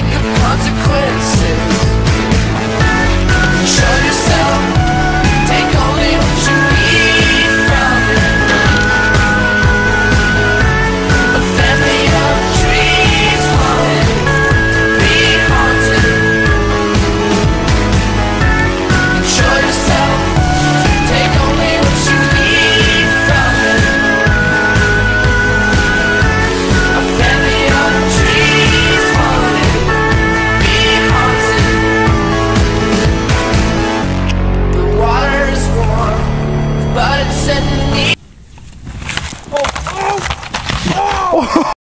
think of consequences.